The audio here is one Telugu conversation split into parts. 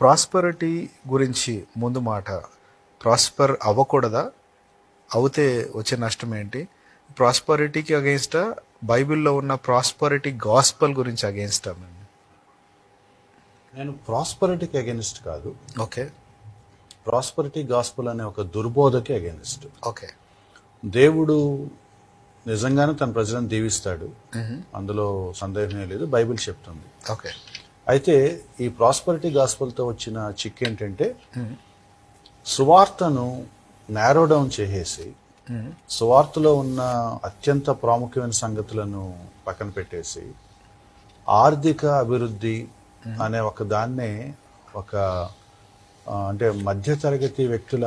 ప్రాస్పరిటీ గురించి ముందు మాట. ప్రాస్పర్ అవ్వకూడదా? అవుతే వచ్చే నష్టం ఏంటి? ప్రాస్పరిటీకి అగేన్స్టా? బైబిల్లో ఉన్న ప్రాస్పరిటీ గాస్పల్ గురించి అగేన్స్టా మేము నేను ప్రాస్పరిటీకి అగెనిస్ట్ కాదు. ఓకే. ప్రాస్పరిటీ గాస్పుల్ అనే ఒక దుర్బోధకి అగెనిస్ట్. ఓకే. దేవుడు నిజంగానే తన ప్రజలను దీవిస్తాడు. అందులో సందేహమే లేదు బైబిల్ చెప్తుంది. ఓకే. అయితే ఈ ప్రాస్పరిటీ గాస్పల్తో వచ్చిన చిక్ ఏంటంటే సువార్తను నేరో డౌన్ చేసేసి సువార్తలో ఉన్న అత్యంత ప్రాముఖ్యమైన సంగతులను పక్కన పెట్టేసి ఆర్థిక అభివృద్ధి అనే ఒక దాన్నే ఒక అంటే మధ్యతరగతి వ్యక్తుల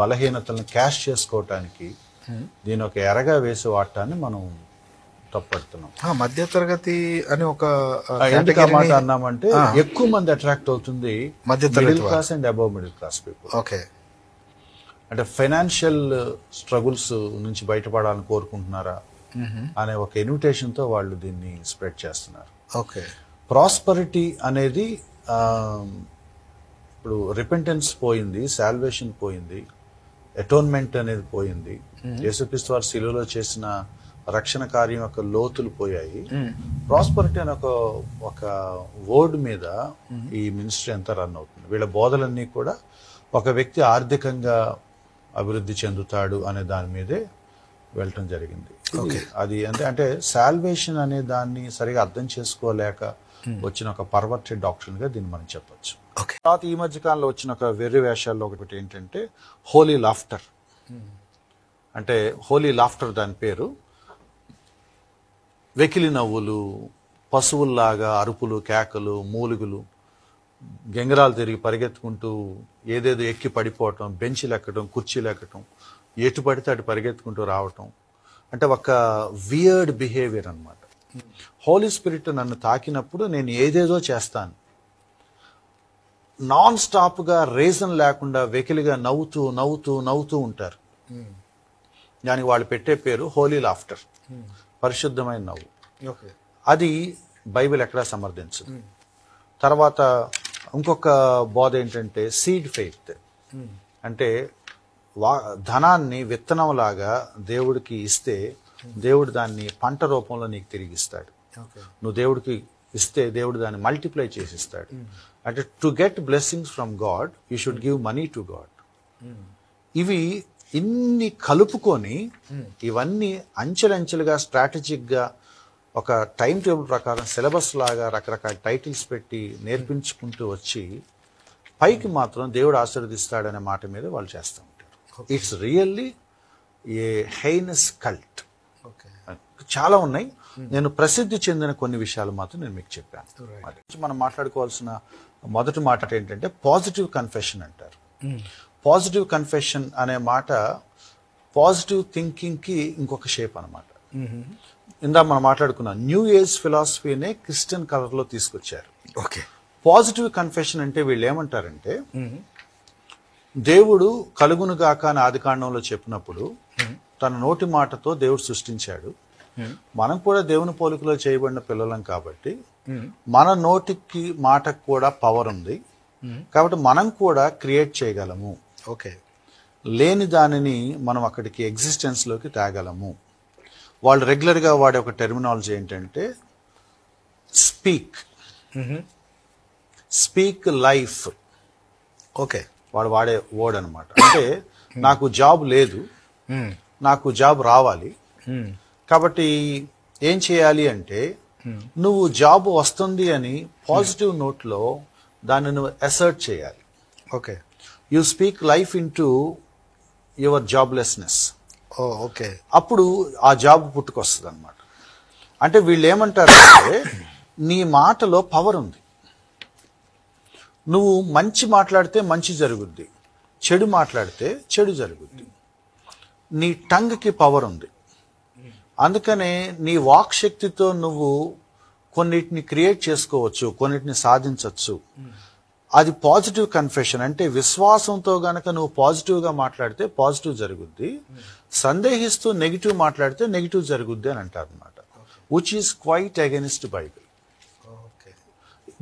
బలహీనతలను క్యాష్ చేసుకోవటానికి దీని ఒక ఎరగా వేసి వాడటాన్ని మనం తప్పడుతున్నాం. ఆ, మధ్యతరగతి అని ఒక ఎందుకు మాట అన్నామంటే ఎక్కువ మంది అట్రాక్ట్ అవుతుంది మధ్యతరగతి middle class and above middle class people okay. అంటే ఫైనాన్షియల్ స్ట్రగుల్స్ నుంచి బయటపడాలని కోరుకుంటున్నారా అనే ఒక ఇన్విటేషన్తో వాళ్ళు దీన్ని స్ప్రెడ్ చేస్తున్నారు. ఓకే. ప్రాస్పరిటీ అనేది ఇప్పుడు రిపెంటెన్స్ పోయింది సాల్వేషన్ పోయింది అటోన్మెంట్ అనేది పోయింది. యేసుక్రీస్తు వారి శిలువలో చేసిన రక్షణ కార్యం యొక్క లోతులు పోయాయి. ప్రాస్పరిటీ అనే ఒక ఒక వర్డ్ మీద ఈ మినిస్ట్రీ అంతా రన్ అవుతుంది. వీళ్ళ బోధలన్నీ కూడా ఒక వ్యక్తి ఆర్థికంగా అభివృద్ధి చెందుతాడు అనే దాని మీదే వెళ్ళటం జరిగింది. అది అంటే అంటే సాల్వేషన్ అనే దాన్ని సరిగా అర్థం చేసుకోలేక వచ్చిన ఒక పర్వర్టెడ్ డాక్టర్గా దీన్ని మనం చెప్పొచ్చు. ఓకే. తర్వాత ఈ మధ్య కాలంలో వచ్చిన ఒక వెర్రి వేషాల్లో ఒకటి ఏంటంటే హోలీ లాఫ్టర్ అంటే హోలీ లాఫ్టర్ దాని పేరు. వెకిలి నవ్వులు పశువుల్లాగా అరుపులు కేకలు మూలుగులు గెంగరాలు తిరిగి పరిగెత్తుకుంటూ ఏదేదో ఎక్కి పడిపోవటం బెంచీలు ఎక్కడం కుర్చీలు ఎక్కటం ఎటు పడితే అటు పరిగెత్తుకుంటూ రావటం. అంటే ఒక వియర్డ్ బిహేవియర్ అన్నమాట. హోలీ స్పిరిట్ నన్ను తాకినప్పుడు నేను ఏదేదో చేస్తాను. నాన్ స్టాప్గా రీజన్ లేకుండా వెకిలిగా నవ్వుతూ నవ్వుతూ నవ్వుతూ ఉంటారు. దానికి వాళ్ళు పెట్టే పేరు హోలీ లాఫ్టర్ పరిశుద్ధమైన నవ్వు. అది బైబిల్ ఎక్కడా సమర్థించదు. తర్వాత ఇంకొక బోధ ఏంటంటే సీడ్ ఫెయిత్. అంటే వా ధనాన్ని విత్తనంలాగా దేవుడికి ఇస్తే దేవుడు దాన్ని పంట రూపంలో నీకు తిరిగి ఇస్తాడు. ఓకే. నువ్వు దేవుడికి ఇస్తే దేవుడు దాన్ని మల్టిప్లై చేసి ఇస్తాడు. అంటే to get blessings from God you should give money to God. ఇవి ఇన్ని కలుపుకొని ఇవన్నీ అంచెలంచెలుగా స్ట్రాటజిక్గా ఒక టైం టేబుల్ ప్రకారం సిలబస్ లాగా రకరకాల టైటిల్స్ పెట్టి నేర్పించుకుంటూ వచ్చి పైకి మాత్రం దేవుడు ఆశీర్వదిస్తాడనే మాట మీద వాళ్ళు చేస్తూ ఉంటారు. It's really a heinous cult okay చాలా ఉన్నాయి. నేను ప్రసిద్ధి చెందిన కొన్ని విషయాలు మాత్రం నేను మీకు చెప్పాను. మనం మాట్లాడుకోవాల్సిన మొదటి మాట ఏంటంటే పాజిటివ్ కన్ఫెషన్ అంటారు. పాజిటివ్ కన్ఫెషన్ అనే మాట పాజిటివ్ థింకింగ్కి ఇంకొక షేప్ అన్నమాట. ఇందా మనం మాట్లాడుకున్నాం. న్యూ ఏజ్ ఫిలాసఫీనే క్రిస్టియన్ కలర్లో తీసుకొచ్చారు. ఓకే. పాజిటివ్ కన్ఫెషన్ అంటే వీళ్ళు ఏమంటారంటే దేవుడు కలుగును గాక అని ఆదికాండంలో చెప్పినప్పుడు తన నోటి మాటతో దేవుడు సృష్టించాడు. మనం కూడా దేవుని పోలికలో చేయబడిన పిల్లలం కాబట్టి మన నోటికి మాటకు కూడా పవర్ ఉంది. కాబట్టి మనం కూడా క్రియేట్ చేయగలము. ఓకే. లేని దానిని మనం అక్కడికి ఎగ్జిస్టెన్స్లోకి తేగలము. వాళ్ళు రెగ్యులర్గా వాడే ఒక టెర్మినాలజీ ఏంటంటే స్పీక్ స్పీక్ లైఫ్ ఓకే వాడు వాడే వర్డ్ అనమాట అంటే నాకు జాబ్ లేదు. నాకు జాబ్ రావాలి. కాబట్టి ఏం చేయాలి అంటే నువ్వు జాబ్ వస్తుంది అని పాజిటివ్ నోట్లో దాన్ని నువ్వు అసర్ట్ చేయాలి. Okay you speak life in your joblessness okay. అప్పుడు ఆ జాబ్ పుట్టుకొస్తుంది అనమాట అంటే వీళ్ళు ఏమంటారంటే నీ మాటలో పవర్ ఉంది. నువ్వు మంచి మాట్లాడితే మంచి జరుగుద్ది. చెడు మాట్లాడితే చెడు జరుగుద్ది. నీ టంగ్కి పవర్ ఉంది. అందుకనే నీ వాక్ శక్తితో నువ్వు కొన్నిటిని క్రియేట్ చేసుకోవచ్చు కొన్నిటిని సాధించవచ్చు అది పాజిటివ్ కన్ఫెషన్. అంటే విశ్వాసంతో గనక నువ్వు పాజిటివ్గా మాట్లాడితే పాజిటివ్ జరుగుద్ది. సందేహిస్తూ నెగిటివ్ మాట్లాడితే నెగిటివ్ జరుగుద్ది అని అంటారు అనమాట which is quite against Bible okay.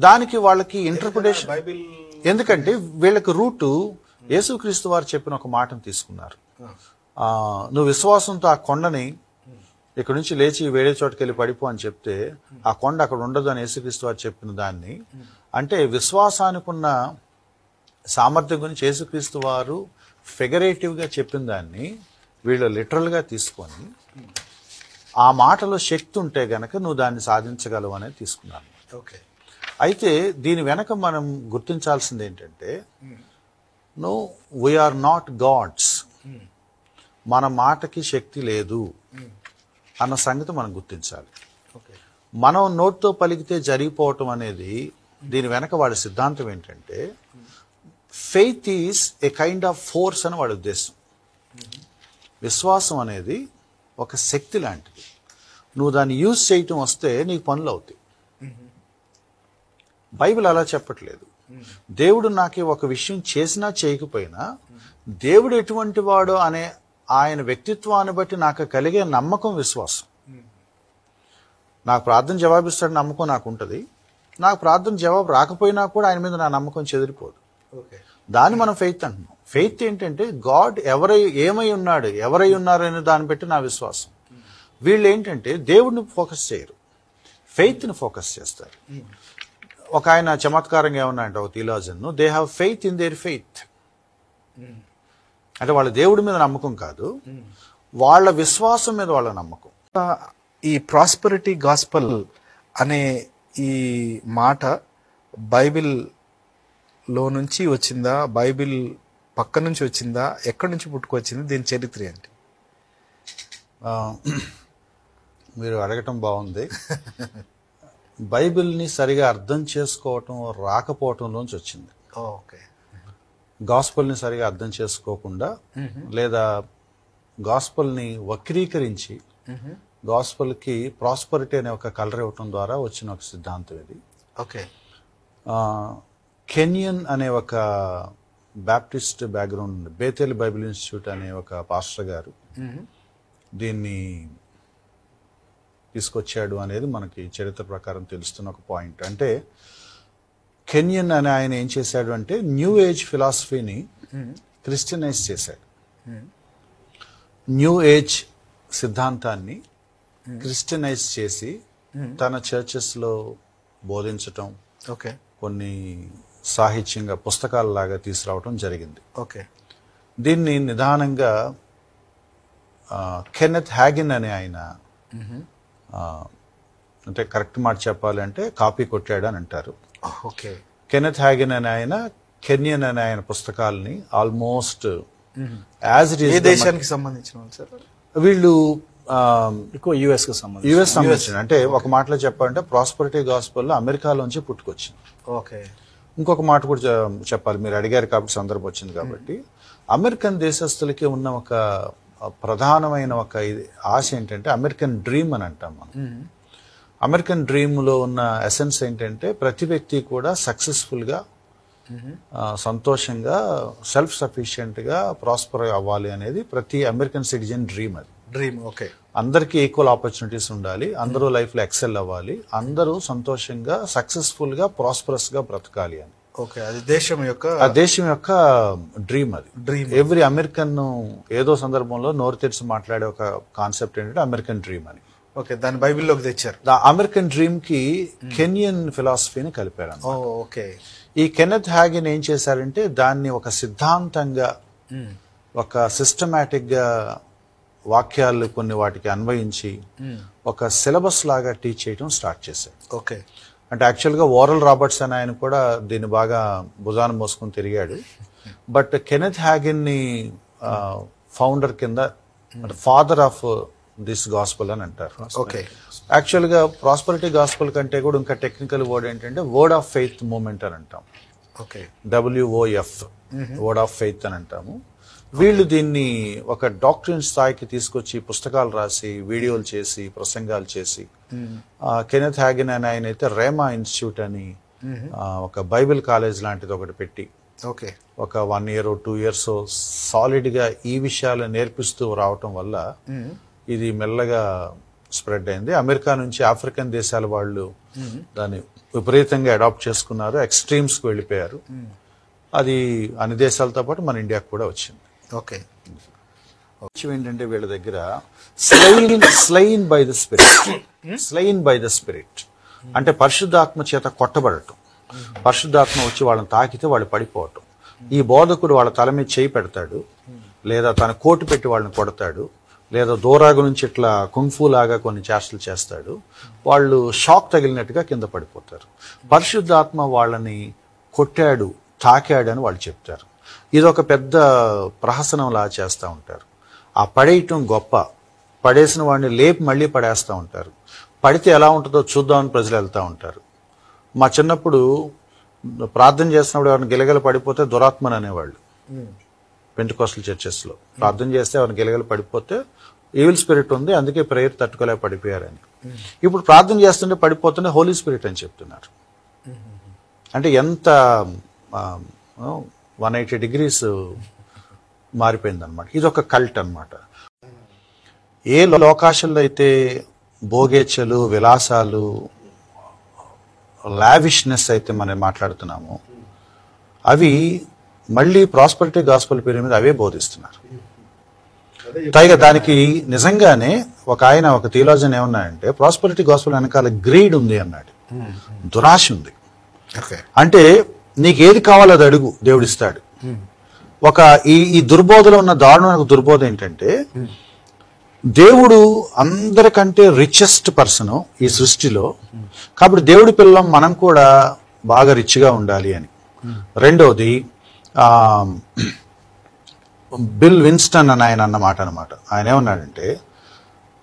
దానికి వాళ్ళకి ఇంటర్ప్రిటేషన్ బైబిల్ ఎందుకంటే వీళ్ళకి రూటు యేసుక్రీస్తు వారు చెప్పిన ఒక మాటను తీసుకున్నారు. నువ్వు విశ్వాసంతో ఆ కొండని ఇక్కడ నుంచి లేచి వేరే చోటుకి వెళ్ళి పడిపో అని చెప్తే ఆ కొండ అక్కడ ఉండదు అని యేసుక్రీస్తు వారు చెప్పిన దాన్ని అంటే విశ్వాసానికి ఉన్న సామర్థ్యం గురించి యేసుక్రీస్తు వారు ఫిగరేటివ్గా చెప్పిన దాన్ని వీళ్ళు లిటరల్గా తీసుకొని ఆ మాటలో శక్తి ఉంటే గనక నువ్వు దాన్ని సాధించగలవు అనేది తీసుకున్నాను ఓకే. అయితే దీని వెనక మనం గుర్తించాల్సింది ఏంటంటే నో వీఆర్ నాట్ గాడ్స్ మన మాటకి శక్తి లేదు అన్న సంగతి మనం గుర్తించాలి. ఓకే. మనం నోట్తో పలికితే జరిగిపోవటం అనేది దీని వెనక వాడి సిద్ధాంతం ఏంటంటే faith is a kind of force అని వాడి ఉద్దేశం. విశ్వాసం అనేది ఒక శక్తి లాంటిది. నువ్వు దాన్ని యూజ్ చేయటం వస్తే నీకు పనులు అవుతాయి. బైబిల్ అలా చెప్పట్లేదు. దేవుడు నాకు ఒక విషయం చేసినా చేయకపోయినా దేవుడు ఎటువంటి వాడు అనే ఆయన వ్యక్తిత్వాన్ని బట్టి నాకు కలిగే నమ్మకం విశ్వాసం. నాకు ప్రార్థన జవాబిస్తాడు నమ్మకం నాకు ఉంటుంది. నాకు ప్రార్థన జవాబు రాకపోయినా కూడా ఆయన మీద నా నమ్మకం చెదిరిపోదు. ఓకే. దాన్ని మనం ఫెయిత్ అంటున్నాం. ఫెయిత్ ఏంటంటే గాడ్ ఎవరై ఏమై ఉన్నాడు ఎవరై ఉన్నారు అనే దాన్ని బట్టి నా విశ్వాసం. వీళ్ళు ఏంటంటే దేవుడిని ఫోకస్ చేయరు. ఫెయిత్ని ఫోకస్ చేస్తారు. ఒక ఆయన చమత్కారంగా ఏమన్నా అంటే ఒక theologian they have faith in their faith అంటే వాళ్ళ దేవుడి మీద నమ్మకం కాదు వాళ్ళ విశ్వాసం మీద వాళ్ళ నమ్మకం. ఈ ప్రాస్పరిటీ గాస్పల్ అనే ఈ మాట బైబిల్లో నుంచి వచ్చిందా? బైబిల్ పక్క నుంచి వచ్చిందా? ఎక్కడి నుంచి పుట్టుకొచ్చింది దీని చరిత్ర ఏంటి? మీరు అడగటం బాగుంది. బైబిల్ని సరిగా అర్థం చేసుకోవటం రాకపోవటంలోంచి వచ్చింది. ఓకే. గాస్పల్ని సరిగా అర్థం చేసుకోకుండా లేదా గాస్పల్ని వక్రీకరించి గాస్పల్కి ప్రాస్పరిటీ అనే ఒక కలర్ ఇవ్వటం ద్వారా వచ్చిన ఒక సిద్ధాంతం ఇది. ఓకే. కెన్యన్ అనే ఒక Baptist background Bethel Bible Institute అనే ఒక పాస్టర్ గారు దీన్ని తీసుకొచ్చాడు అనేది మనకి చరిత్ర ప్రకారం తెలుస్తున్న ఒక పాయింట్. అంటే కెన్యన్ అనే ఆయన ఏం చేశాడు అంటే న్యూ ఏజ్ ఫిలాసఫీని క్రిస్టియనైజ్ చేశాడు. న్యూ ఏజ్ సిద్ధాంతాన్ని క్రిస్టియనైజ్ చేసి తన చర్చెస్లో బోధించటం ఓకే. కొన్ని సాహిత్యంగా పుస్తకాలలాగా తీసుకురావటం జరిగింది. ఓకే. దీన్ని నిదానంగా కెన్నెత్ హ్యాగిన్ అనే ఆయన అంటే కరెక్ట్ మాట చెప్పాలంటే కాపీ కొట్టాడు అని అంటారు. ఓకే. కెన్నెత్ హ్యాగిన్ అనే ఆయన కెన్యన్ అనే ఆయన పుస్తకాలని ఆల్మోస్ట్ యాజ్ దేశానికి సంబంధించిన వీళ్ళు ఎక్కువ యుఎస్కి సంబంధించి. యుఎస్ సంబంధించిన అంటే ఒక మాటలో చెప్పాలంటే ప్రాస్పరిటీ గాస్పల్ అమెరికాలోంచి పుట్టుకొచ్చింది. ఓకే. ఇంకొక మాట కూడా చెప్పాలి. మీరు అడిగారు కాబట్టి సందర్భం వచ్చింది కాబట్టి. అమెరికన్ దేశస్తులకి ఉన్న ఒక ప్రధానమైన ఒక ఇది ఆశ ఏంటంటే అమెరికన్ డ్రీమ్ అని అంటాం మనం. అమెరికన్ డ్రీమ్లో ఉన్న ఎసెన్స్ ఏంటంటే ప్రతి వ్యక్తి కూడా సక్సెస్ఫుల్గా ఆ, సంతోషంగా సెల్ఫ్ సఫిషియెంట్గా ప్రాస్పర్ అవ్వాలి అనేది ప్రతి అమెరికన్ సిటిజన్ డ్రీమ్ అది. డ్రీమ్ ఓకే అందరికీ ఈక్వల్ ఆపర్చునిటీస్ ఉండాలి. అందరూ లైఫ్లో ఎక్సెల్ అవ్వాలి. అందరూ సంతోషంగా సక్సెస్ఫుల్గా ప్రాస్పరస్గా బ్రతకాలి అని. ఓకే అది దేశం యొక్క ఆ దేశం యొక్క డ్రీమ్ అది. Dream. ఎవ్రీ అమెరికన్ ఏదో సందర్భంలో నోరు తెరిచి మాట్లాడే ఒక కాన్సెప్ట్ ఏంటంటే అమెరికన్ డ్రీమ్ అని. ఓకే దాన్ని బైబిల్లోకి తెచ్చారు. అమెరికన్ డ్రీమ్కి కెనియన్ ఫిలాసఫీని కలిపారు ఓకే ఈ కెనెత్ హ్యాగిన్ ఏం చేశారంటే దాన్ని ఒక సిద్ధాంతంగా ఒక సిస్టమేటిక్గా వాక్యాలు కొన్ని వాటికి అన్వయించి ఒక సిలబస్ లాగా టీచ్ చేయడం స్టార్ట్ చేశారు. ఓకే. అంటే యాక్చువల్గా ఓరల్ రాబర్ట్స్ అని ఆయన కూడా దీన్ని బాగా భుజాన మోసుకొని తిరిగాడు. బట్ కెనెత్ హ్యాగిన్ని ఫౌండర్ కింద ఫాదర్ ఆఫ్ దిస్ గాస్పల్ అని అంటారు. ఓకే. యాక్చువల్గా ప్రాస్పరిటీ గాస్పల్ కంటే కూడా ఇంకా టెక్నికల్ వర్డ్ ఏంటంటే వర్డ్ ఆఫ్ ఫెయిత్ మూమెంట్ అని అంటాం. Okay. W O F word of faith అని అంటాము. వీళ్ళు దీన్ని ఒక డాక్టరీన్ స్థాయికి తీసుకొచ్చి పుస్తకాలు రాసి వీడియోలు చేసి ప్రసంగాలు చేసి కెనెత్ హ్యాగిన్ అని ఆయన అయితే రేమా ఇన్స్టిట్యూట్ అని ఒక బైబిల్ కాలేజ్ లాంటిది ఒకటి పెట్టి ఓకే. ఒక వన్ ఇయర్ టూ ఇయర్స్ సాలిడ్గా ఈ విషయాలు నేర్పిస్తూ రావటం వల్ల ఇది మెల్లగా స్ప్రెడ్ అయింది. అమెరికా నుంచి ఆఫ్రికన్ దేశాల వాళ్ళు దాన్ని విపరీతంగా అడాప్ట్ చేసుకున్నారు. ఎక్స్ట్రీమ్స్కి వెళ్ళిపోయారు అది అన్ని దేశాలతో పాటు మన ఇండియాకు కూడా వచ్చింది. ఓకే. విషయం ఏంటంటే వీళ్ళ దగ్గర slain slain by the spirit slain by the spirit అంటే పరిశుద్ధాత్మ చేత కొట్టబడటం. పరిశుద్ధాత్మ వచ్చి వాళ్ళని తాకితే వాళ్ళు పడిపోవటం. ఈ బోధకుడు వాళ్ళ తల మీద చేయి పెడతాడు. లేదా తన కోటు పెట్టి వాళ్ళని కొడతాడు. లేదా దూరాగు నుంచి ఇట్లా కుంఫు లాగా కొన్ని చేష్టలు చేస్తాడు. వాళ్ళు షాక్ తగిలినట్టుగా కింద పడిపోతారు. పరిశుద్ధాత్మ వాళ్ళని కొట్టాడు తాకాడు అని వాళ్ళు చెప్తారు. ఇది ఒక పెద్ద ప్రహసనంలా చేస్తూ ఉంటారు. ఆ పడేయటం గొప్ప. పడేసిన వాడిని లేపి మళ్ళీ పడేస్తూ ఉంటారు. పడితే ఎలా ఉంటుందో చూద్దామని ప్రజలు వెళ్తూ ఉంటారు. మా చిన్నప్పుడు ప్రార్థన చేసినప్పుడు ఎవరిని గిలగల పడిపోతే దురాత్మని అనేవాళ్ళు. పెంటుకోస్టల్ చర్చెస్లో. ప్రార్థన చేస్తే ఎవరిని గిలగల పడిపోతే ఈవిల్ స్పిరిట్ ఉంది అందుకే ప్రేయర్ తట్టుకోలేక పడిపోయారని. ఇప్పుడు ప్రార్థన చేస్తుంటే పడిపోతుంటే హోలీ స్పిరిట్ అని చెప్తున్నారు. అంటే ఎంత వన్ ఎయిటీ డిగ్రీస్ మారిపోయింది అనమాట ఇది ఒక కల్ట్ అన్నమాట. ఏ లోకాశల్లో అయితే భోగేచ్ఛలు విలాసాలు లావిష్నెస్ అయితే మనం మాట్లాడుతున్నామో అవి మళ్ళీ ప్రాస్పరిటీ గాస్పల్ పేరు మీద అవే బోధిస్తున్నారు. పైగా దానికి నిజంగానే ఒక ఆయన ఒక థియోలాజన్ ఏమన్నాడంటే ప్రాస్పరిటీ గాస్పల్ వెనకాల గ్రీడ్ ఉంది అన్నాడు. దురాశ ఉంది. అంటే నీకు ఏది కావాలో అది అడుగు దేవుడిస్తాడు. ఒక ఈ ఈ దుర్బోధలో ఉన్న దారుణమైన దుర్బోధ ఏంటంటే దేవుడు అందరికంటే రిచెస్ట్ పర్సన్ ఈ సృష్టిలో కాబట్టి దేవుడి పిల్లం మనం కూడా బాగా రిచ్గా ఉండాలి అని. రెండవది బిల్ విన్స్టన్ అని ఆయన అన్నమాట. అనమాట ఆయన ఏమన్నాడంటే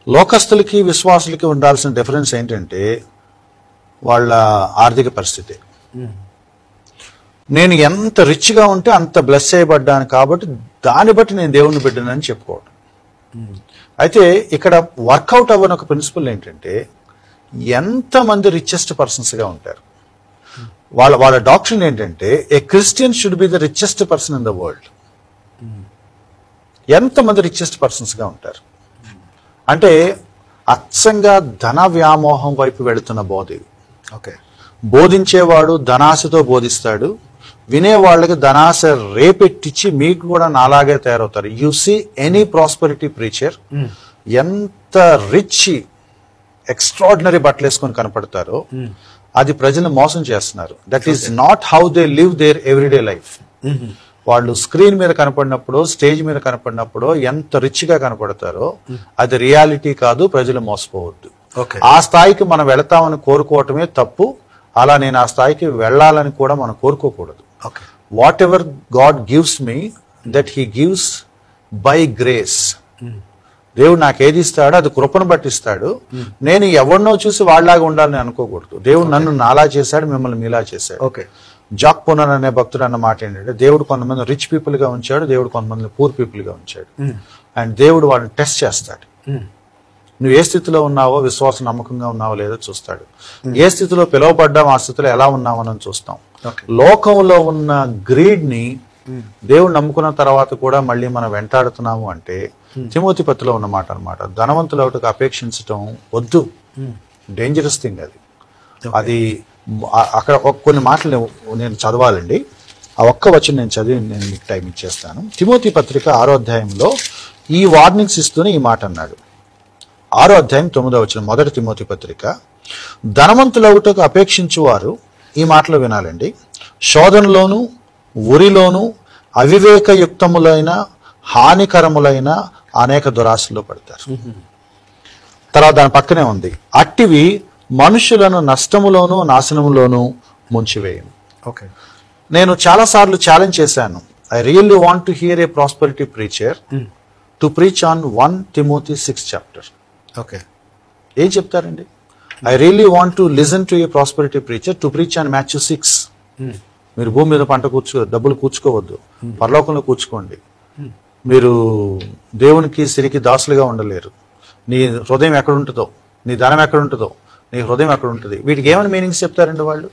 లోకస్తులకి విశ్వాసులకి ఉండాల్సిన డిఫరెన్స్ ఏంటంటే వాళ్ళ ఆర్థిక పరిస్థితి. నేను ఎంత రిచ్గా ఉంటే అంత బ్లెస్ చేయబడ్డాను కాబట్టి దాన్ని బట్టి నేను దేవుణ్ణి బిడ్డనని చెప్పుకోవడం అయితే ఇక్కడ వర్కౌట్ అవ్వని ఒక ప్రిన్సిపల్ ఏంటంటే ఎంతమంది రిచెస్ట్ పర్సన్స్గా ఉంటారు? వాళ్ళ వాళ్ళ డాక్టర్ ఏంటంటే a Christian should be the richest person in the world ఎంతమంది రిచెస్ట్ పర్సన్స్గా ఉంటారు? అంటే అచ్చంగా ధన వ్యామోహం వైపు వెళుతున్న బోధ. ఓకే. బోధించేవాడు ధనాశతో బోధిస్తాడు వినేవాళ్ళకి ధనాశ రేపెట్టించి మీకు కూడా నాలాగే తయారవుతారు. You see any prosperity preacher ఎంత రిచ్ ఎక్స్ట్రాడినరీ బట్టలు వేసుకొని కనపడతారో అది ప్రజలను మోసం చేస్తున్నారు. That is not how they live their everyday life వాళ్ళు స్క్రీన్ మీద కనపడినప్పుడు స్టేజ్ మీద కనపడినప్పుడు ఎంత రిచ్గా కనపడతారో అది రియాలిటీ కాదు ప్రజలు మోసపోవద్దు. ఓకే ఆ స్థాయికి మనం వెళతామని కోరుకోవటమే తప్పు. అలా నేను ఆ స్థాయికి వెళ్ళాలని కూడా మనం కోరుకోకూడదు. Whatever God gives me that he gives by grace దేవుడు నాకు ఏది ఇస్తాడో అది కృపను బట్టి ఇస్తాడు నేను ఎవరినో చూసి వాళ్ళలాగా ఉండాలని అనుకోకూడదు. దేవుడు నన్ను నాలా చేశాడు మిమ్మల్ని మీలా చేశాడు. ఓకే జాక్ పునర్ అనే భక్తుడు అన్న మాట ఏంటంటే దేవుడు కొంతమంది రిచ్ పీపుల్గా ఉంచాడు దేవుడు కొంతమంది పూర్ పీపుల్గా ఉంచాడు. అండ్ దేవుడు వాడిని టెస్ట్ చేస్తాడు. నువ్వు ఏ స్థితిలో ఉన్నావో విశ్వాసం నమ్మకంగా ఉన్నావో లేదో చూస్తాడు. ఏ స్థితిలో పిలువబడ్డాం ఆ స్థితిలో ఎలా ఉన్నామో అని చూస్తాం. లోకంలో ఉన్న గ్రీడ్ని దేవుడు నమ్ముకున్న తర్వాత కూడా మళ్ళీ మనం వెంటాడుతున్నాము అంటే తిమోతి పత్రిలో ఉన్న మాట అనమాట ధనవంతుల ఒకటికి అపేక్షించటం వద్దు. డేంజరస్ థింగ్ అది. అది అక్కడ కొన్ని మాటలు నేను- చదవాలండి. ఆ ఒక్క వచ్చి నేను చదివి నేను మీకు టైం ఇచ్చేస్తాను. తిమోతి పత్రిక ఆరో అధ్యాయంలో ఈ వార్నింగ్స్ ఇస్తూనే ఈ మాట అన్నాడు. ఆరో అధ్యాయం తొమ్మిదో వచ్చిన మొదటి తిమోతి పత్రిక. ధనవంతులవుటకు అపేక్షించువారు ఈ మాటలు వినాలండి. శోధనలోను ఉరిలోను అవివేకయుక్తములైన హానికరములైన అనేక దురాశల్లో పడతారు. తర్వాత దాని పక్కనే ఉంది. అట్టివి మనుషులను నష్టములోను నాశనములోను ముంచివేయను. ఓకే. నేను చాలా సార్లు ఛాలెంజ్ చేశాను I really want to hear a prosperity preacher to preach on one Timothy six chapter okay. ఏం చెప్తారండి? I really want to listen to a prosperity preacher to preach on match six మీరు భూమి మీద పంట కూర్చో డబ్బులు కూర్చుకోవద్దు. పరలోకంలో కూర్చుకోండి. మీరు దేవునికి సిరికి దాసులుగా ఉండలేరు. నీ హృదయం ఎక్కడ ఉంటుందో నీ ధనం ఎక్కడ ఉంటుందో నీ హృదయం ఎక్కడ ఉంటుంది? వీటికి ఏమైనా మీనింగ్స్ చెప్తారండి వాళ్ళు?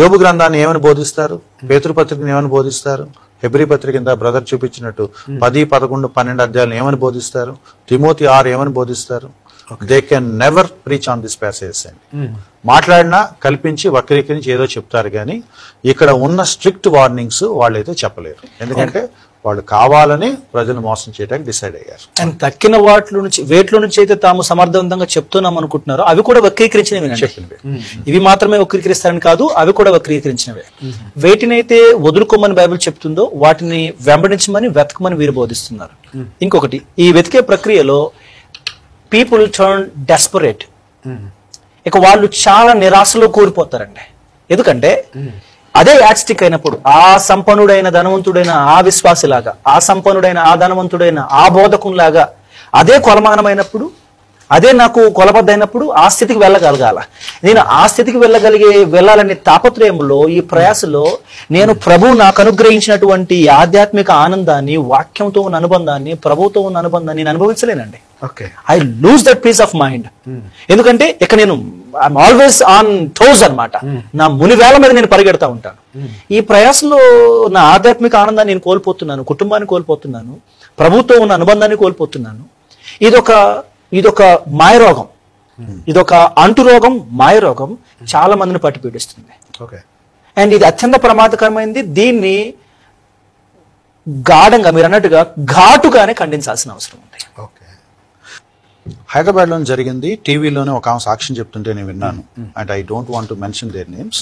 యోబు గ్రంథాన్ని ఏమని బోధిస్తారు? పేతృపత్రికని ఏమని బోధిస్తారు? హెబ్రి పత్రిక కింద బ్రదర్ చూపించినట్టు పది పదకొండు పన్నెండు అధ్యాయులు ఏమని బోధిస్తారు? తిమోతి ఆరు ఏమని బోధిస్తారు? They can never preach on this passages అండి మాట్లాడినా కల్పించి వక్రీకరించి ఏదో చెప్తారు కానీ ఇక్కడ ఉన్న స్ట్రిక్ట్ వార్నింగ్స్ వాళ్ళైతే చెప్పలేరు. ఎందుకంటే వాళ్ళు కావాలని ప్రజలు మోసం చేయడానికి డిసైడ్ అయ్యారు. అండ్ తక్కిన వాటిలో నుంచి వేటిలో నుంచి అయితే తాము సమర్థవంతంగా చెప్తున్నాం అనుకుంటున్నారో అవి కూడా వక్రీకరించినవి చెప్పినవే. ఇవి మాత్రమే వక్రీకరిస్తారని కాదు అవి కూడా వక్రీకరించినవే. వేటినైతే వదులుకోమని బైబిల్ చెప్తుందో వాటిని వెంబడించమని వెతకమని వీరు బోధిస్తున్నారు. ఇంకొకటి ఈ వెతికే ప్రక్రియలో పీపుల్ టర్న్ డెస్పరేట్ ఇక వాళ్ళు చాలా నిరాశలో కూలిపోతారండి ఎందుకంటే అదే యాడ్స్టిక్ అయినప్పుడు ఆ సంపన్నుడైన ధనవంతుడైన ఆ విశ్వాసిలాగా ఆ సంపన్నుడైన ఆ ధనవంతుడైన ఆ బోధకునిలాగా అదే కొలమానమైనప్పుడు అదే నాకు కొలబద్దైనప్పుడు ఆ స్థితికి వెళ్ళగలగాల. నేను ఆ స్థితికి వెళ్ళగలిగే వెళ్ళాలనే తాపత్రయంలో ఈ ప్రయాసలో నేను ప్రభు నాకు అనుగ్రహించినటువంటి ఆధ్యాత్మిక ఆనందాన్ని వాక్యంతో ఉన్న అనుబంధాన్ని ప్రభుతో ఉన్న అనుబంధాన్ని నేను అనుభవించలేనండి. Okay. I lose that peace of mind ఎందుకంటే ఇక నేను ఐఎమ్ ఆల్వేస్ ఆన్ టోజ్ అన్నమాట. నా మునివేల మీద నేను పరిగెడతా ఉంటాను. ఈ ప్రయాసంలో నా ఆధ్యాత్మిక ఆనందాన్ని నేను కోల్పోతున్నాను కుటుంబాన్ని కోల్పోతున్నాను ప్రభుత్వం ఉన్న అనుబంధాన్ని కోల్పోతున్నాను. ఇదొక ఇదొక మాయరోగం. ఇదొక అంటు రోగం మాయరోగం చాలా మందిని పట్టి పీడిస్తుంది. ఓకే. అండ్ ఇది అత్యంత ప్రమాదకరమైనది దీన్ని గాఢంగా మీరు అన్నట్టుగా ఘాటుగానే ఖండించాల్సిన అవసరం ఉంది. ఓకే. హైదరాబాద్లో జరిగింది. టీవీలోనే ఒక ఆమె సాక్ష్యం చెప్తుంటే నేను విన్నాను. And I don't want to mention their names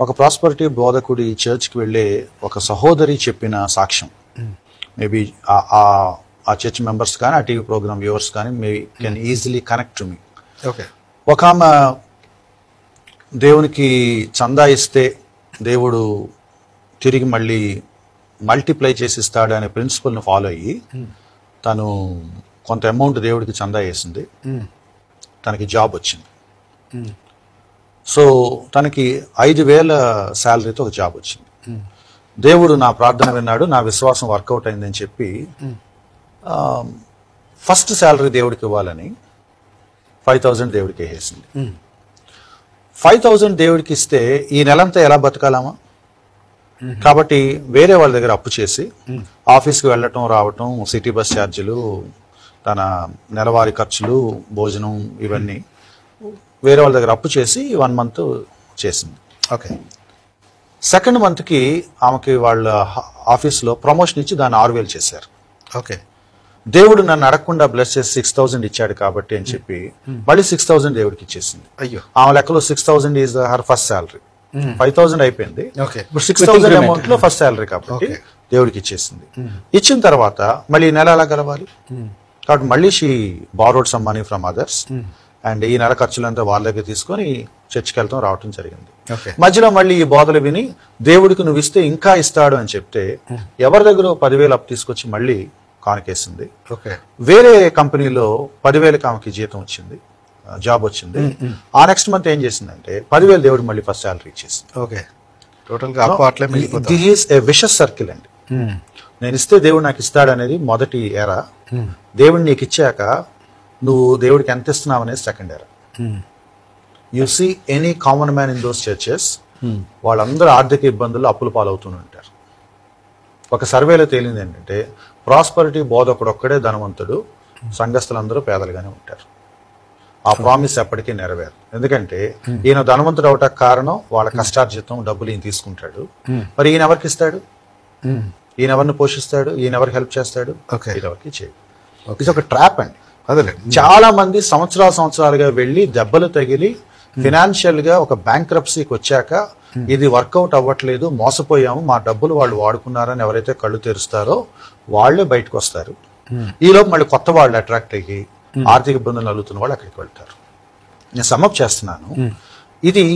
ఒక ప్రాస్పరిటీ బోధకుడి చర్చ్కి వెళ్ళే ఒక సహోదరి చెప్పిన సాక్ష్యం. మేబీ ఆ చర్చ్ మెంబర్స్ కానీ ఆ టీవీ ప్రోగ్రామ్ వ్యూవర్స్ కానీ may can easily connect to me okay ఒక ఆమె దేవునికి చందా ఇస్తే దేవుడు తిరిగి మళ్ళీ మల్టిప్లై చేసి ఇస్తాడు అనే ప్రిన్సిపల్ని ఫాలో అయ్యి తను కొంత అమౌంట్ దేవుడికి చందా వేసింది. తనకి జాబ్ వచ్చింది. సో తనకి ఐదు వేల శాలరీతో ఒక జాబ్ వచ్చింది. దేవుడు నా ప్రార్థన విన్నాడు నా విశ్వాసం వర్కౌట్ అయిందని చెప్పి ఫస్ట్ శాలరీ దేవుడికి ఇవ్వాలని ఫైవ్ థౌజండ్ దేవుడికి వేసేసింది. ఫైవ్ థౌజండ్ దేవుడికి ఇస్తే ఈ నెలంతా ఎలా బతకాలమా కాబట్టి వేరే వాళ్ళ దగ్గర అప్పు చేసి ఆఫీస్కి వెళ్ళటం రావటం సిటీ బస్ ఛార్జీలు తన నెలవారీ ఖర్చులు భోజనం ఇవన్నీ వేరే వాళ్ళ దగ్గర అప్పు చేసి వన్ మంత్ చేసింది. ఓకే. సెకండ్ మంత్కి ఆమెకి వాళ్ళ ఆఫీస్లో ప్రమోషన్ ఇచ్చి దాన్ని ఆరు వేలు చేశారు. ఓకే. దేవుడు నన్ను అడగకుండా బ్లెస్ చేసి సిక్స్ థౌసండ్ ఇచ్చాడు కాబట్టి అని చెప్పి మళ్ళీ సిక్స్ థౌసండ్ దేవుడికి ఇచ్చేసింది. అయ్యో. ఆమె లెక్కలో six thousand is her first salary five thousand అయిపోయింది. ఇప్పుడు సిక్స్ థౌసండ్ అమౌంట్లో ఫస్ట్ శాలరీ కాబట్టి. దేవుడికి ఇచ్చేసింది. ఇచ్చిన తర్వాత మళ్ళీ ఈ నెల ఎలా గడవాలి కాబట్టి మళ్ళీ she borrowed some money from others and ఈ నెల ఖర్చులంతా వాళ్ళ దగ్గర తీసుకొని చర్చికి వెళ్తాం రావటం జరిగింది. మధ్యలో మళ్ళీ ఈ బోధలు విని దేవుడికి నువ్వు ఇస్తే ఇంకా ఇస్తాడు అని చెప్తే ఎవరి దగ్గర పదివేలు అప్పు తీసుకొచ్చి మళ్ళీ కానుకేసింది. ఓకే. వేరే కంపెనీలో పదివేలకి ఆమెకి జీతం వచ్చింది జాబ్ వచ్చింది. ఆ నెక్స్ట్ మంత్ ఏం చేసిందంటే పదివేలు దేవుడు మళ్ళీ ఫస్ట్ శాలరీ ఇచ్చేసింది. ఓకే. టోటల్గా అప్పు అట్లే మిగిలిపోతుంది. This is a vicious circle అండి. నేను ఇస్తే దేవుడు నాకు ఇస్తాడు అనేది మొదటి ఎరా దేవుడు నీకు ఇచ్చాక నువ్వు దేవుడికి ఎంత ఇస్తున్నావు అనేది second era you see any common man in those churches వాళ్ళందరూ ఆర్థిక ఇబ్బందులు అప్పులు పాలవుతూనే ఉంటారు. ఒక సర్వేలో తేలింది ఏంటంటే ప్రాస్పరిటీ బోధకుడు ఒక్కడే ధనవంతుడు సంఘస్థులందరూ పేదలుగానే ఉంటారు. ఆ ప్రామిస్ ఎప్పటికీ నెరవేరు ఎందుకంటే ఈయన ధనవంతుడు అవటానికి కారణం వాళ్ళ కష్టార్జితం డబ్బులు ఈయన తీసుకుంటాడు. మరి ఈయన ఎవరికి ఇస్తాడు? ఈయన ఎవరిని పోషిస్తాడు? ఈయన ఎవరికి హెల్ప్ చేస్తాడు? ఎవరికి చేయడు. ఇది ఒక ట్రాప్ అండి. చాలా మంది సంవత్సరాల సంవత్సరాలుగా వెళ్ళి దెబ్బలు తగిలి ఫినాన్షియల్గా ఒక బ్యాంక్రప్సీకి వచ్చాక ఇది వర్కౌట్ అవ్వట్లేదు మోసపోయాము మా డబ్బులు వాళ్ళు వాడుకున్నారని ఎవరైతే కళ్ళు తెరుస్తారో వాళ్ళే బయటకు వస్తారు ఈలోపు మళ్ళీ కొత్త వాళ్ళు అట్రాక్ట్ అయ్యి ఆర్థిక ఇబ్బందులు నలుగుతున్న వాళ్ళు అక్కడికి వెళ్తారు. నేను సమ్మప్ చేస్తున్నాను. ఇది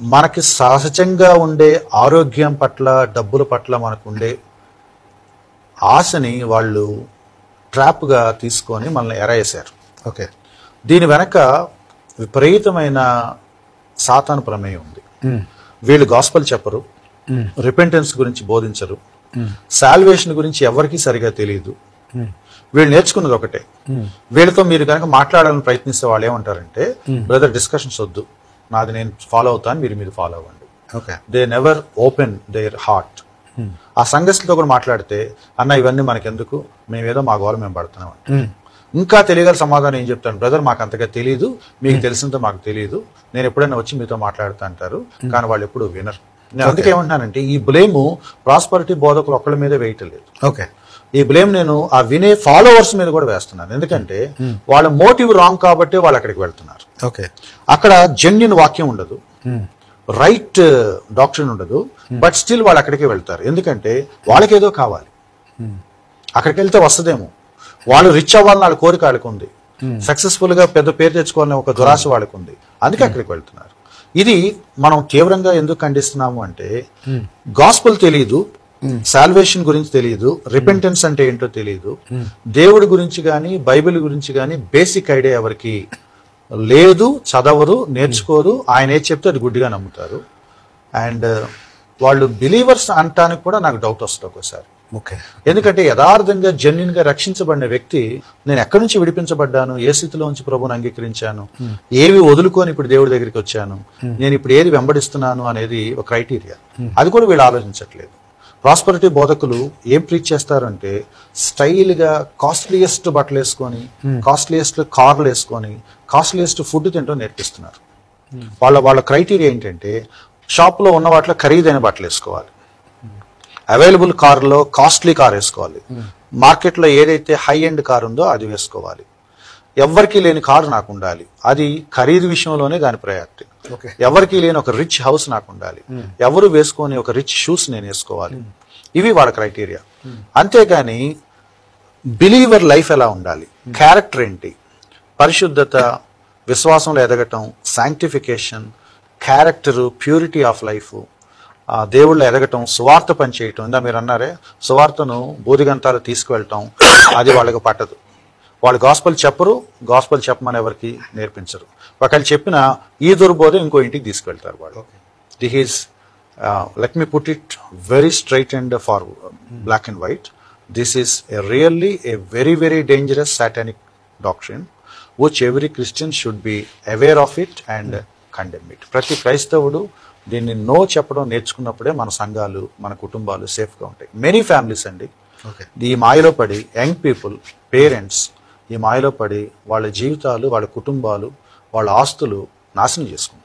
మనకి సహజంగా ఉండే ఆరోగ్యం పట్ల డబ్బుల పట్ల మనకు ఉండే ఆశని వాళ్ళు ట్రాప్గా తీసుకొని మనల్ని ఎరాయేశారు ఓకే. దీని వెనక విపరీతమైన సాతాను ప్రమేయం ఉంది. వీళ్ళు గాస్పల్ చెప్పరు. రిపెంటెన్స్ గురించి బోధించరు. సాల్వేషన్ గురించి ఎవరికీ సరిగా తెలియదు. వీళ్ళు నేర్చుకున్నది ఒకటే. వీళ్ళతో మీరు కనుక మాట్లాడాలని ప్రయత్నిస్తే వాళ్ళు ఏమంటారంటే బ్రదర్ డిస్కషన్స్ వద్దు. నాది నేను ఫాలో అవుతాను మీరు మీరు ఫాలో అవ్వండి. Okay. They never open their heart ఆ సంఘస్థులతో కూడా మాట్లాడితే అన్న ఇవన్నీ మనకెందుకు? మేమేదో మా గోల మేము పడుతున్నాం అంటే ఇంకా తెలియగల సమాధానం ఏం చెప్తాను? బ్రదర్ మాకు అంతగా తెలియదు మీకు తెలిసినంత మాకు తెలియదు నేను ఎప్పుడైనా వచ్చి మీతో మాట్లాడుతా అంటారు. కానీ వాళ్ళు ఎప్పుడు వినరు. అందుకే ఏమంటున్నానంటే ఈ బ్లేము ప్రాస్పరిటీ బోధకులు ఒక్కళ్ళ మీద వేయటం లేదు ఓకే ఈ బ్లేమ్ నేను ఆ వినే ఫాలోవర్స్ మీద కూడా వేస్తున్నాను. ఎందుకంటే వాళ్ళ మోటివ్ రాంగ్ కాబట్టి వాళ్ళు అక్కడికి వెళ్తున్నారు. ఓకే అక్కడ జెన్యున్ వాక్యం ఉండదు. రైట్ డాక్టర్ ఉండదు. బట్ స్టిల్ వాళ్ళు అక్కడికే వెళ్తారు. ఎందుకంటే వాళ్ళకేదో కావాలి. అక్కడికి వెళ్తే వస్తుందేమో. వాళ్ళు రిచ్ అవ్వాలని వాళ్ళ కోరిక వాళ్ళకు ఉంది సక్సెస్ఫుల్గా పెద్ద పేరు తెచ్చుకోవాలని ఒక దురాశ వాళ్ళకు ఉంది అందుకే అక్కడికి వెళ్తున్నారు. ఇది మనం తీవ్రంగా ఎందుకు ఖండిస్తున్నాము అంటే గాస్పుల్ తెలియదు సాల్వేషన్ గురించి తెలియదు రిపెంటెన్స్ అంటే ఏంటో తెలియదు దేవుడి గురించి కానీ బైబిల్ గురించి కానీ బేసిక్ ఐడియా ఎవరికి లేదు చదవరు నేర్చుకోరు. ఆయన ఏది చెప్తే అది గుడ్డిగా నమ్ముతారు. అండ్ వాళ్ళు బిలీవర్స్ అంటానికి కూడా నాకు డౌట్ వస్తుంది ఒక్కోసారి. ఓకే. ఎందుకంటే యథార్థంగా జెన్యున్గా రక్షించబడిన వ్యక్తి నేను ఎక్కడి నుంచి విడిపించబడ్డాను ఏ స్థితిలో నుంచి ప్రభుని అంగీకరించాను ఏవి వదులుకొని ఇప్పుడు దేవుడి దగ్గరికి వచ్చాను నేను ఇప్పుడు ఏది వెంబడిస్తున్నాను అనేది ఒక క్రైటీరియా అది కూడా వీళ్ళు ఆలోచించట్లేదు. ప్రాస్పరిటీ బోధకులు ఏం ప్రీచ్ చేస్తారంటే స్టైల్గా కాస్ట్లీయెస్ట్ బట్టలు వేసుకొని కాస్ట్లీయెస్ట్ కార్లు వేసుకొని కాస్ట్లీయెస్ట్ ఫుడ్ తింటూ నేర్పిస్తున్నారు. వాళ్ళ వాళ్ళ క్రైటీరియా ఏంటంటే షాప్లో ఉన్న వాటిలో ఖరీదైన బట్టలు వేసుకోవాలి. అవైలబుల్ కార్లో కాస్ట్లీ కార్ వేసుకోవాలి. మార్కెట్లో ఏదైతే హై ఎండ్ కార్ ఉందో అది వేసుకోవాలి. ఎవరికి లేని కారు నాకు ఉండాలి. అది ఖరీదు విషయంలోనే దాని ప్రయారిటీ ఎవరికి లేని ఒక రిచ్ హౌస్ నాకు ఉండాలి. ఎవరు వేసుకొని ఒక రిచ్ షూస్ నేను వేసుకోవాలి. ఇవి వాళ్ళ క్రైటీరియా అంతేగాని బిలీవర్ లైఫ్ ఎలా ఉండాలి? క్యారెక్టర్ ఏంటి? పరిశుద్ధత విశ్వాసంలో ఎదగటం sanctification character purity of life ఆ దేవుళ్ళు ఎదగటం సువార్త పనిచేయటం ఇందా మీరు అన్నారే సువార్తను బోధిగంతాలు తీసుకువెళ్ళటం అది వాళ్ళకి పట్టదు. వాళ్ళు గాస్పల్ చెప్పరు గాస్పల్ చెప్పమని ఎవరికి నేర్పించరు. ఒకవేళ చెప్పిన ఈ దుర్బోధ ఇంకో ఇంటికి తీసుకెళ్తారు వాళ్ళు. This is let me put it very straight and for black and white this is a really a very very dangerous satanic doctrine which every Christian should be aware of it and condemn it ప్రతి క్రైస్తవుడు దీన్ని నో చెప్పడం నేర్చుకున్నప్పుడే మన సంఘాలు మన కుటుంబాలు సేఫ్గా ఉంటాయి. మెనీ ఫ్యామిలీస్ అండి. ఈ మాయలో పడి యంగ్ పీపుల్ పేరెంట్స్ ఈ మాయలో పడి వాళ్ళ జీవితాలు వాళ్ళ కుటుంబాలు వాళ్ళ ఆస్తులు నాశనం చేసుకుంటారు